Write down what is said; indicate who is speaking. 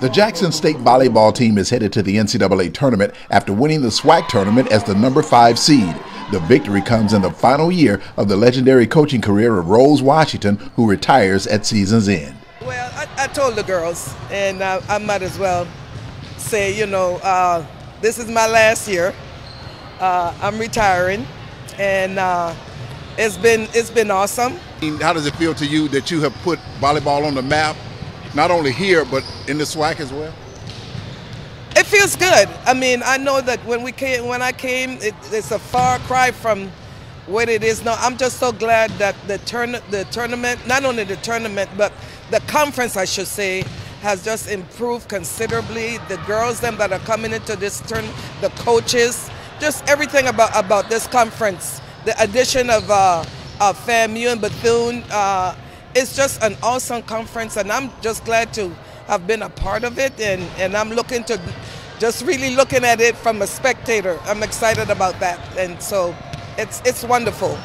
Speaker 1: The Jackson State volleyball team is headed to the NCAA tournament after winning the SWAC tournament as the number five seed. The victory comes in the final year of the legendary coaching career of Rose Washington, who retires at season's end.
Speaker 2: Well, I, I told the girls, and uh, I might as well say, you know, uh, this is my last year. Uh, I'm retiring, and uh, it's been it's been awesome.
Speaker 3: How does it feel to you that you have put volleyball on the map, not only here but in the SWAC as well?
Speaker 2: It feels good. I mean, I know that when we came, when I came, it, it's a far cry from what it is now. I'm just so glad that the turn the tournament, not only the tournament, but the conference, I should say, has just improved considerably. The girls, them that are coming into this turn, the coaches, just everything about about this conference. The addition of uh, of FAMU and Bethune, uh, it's just an awesome conference, and I'm just glad to have been a part of it, and and I'm looking to just really looking at it from a spectator. I'm excited about that, and so it's it's wonderful.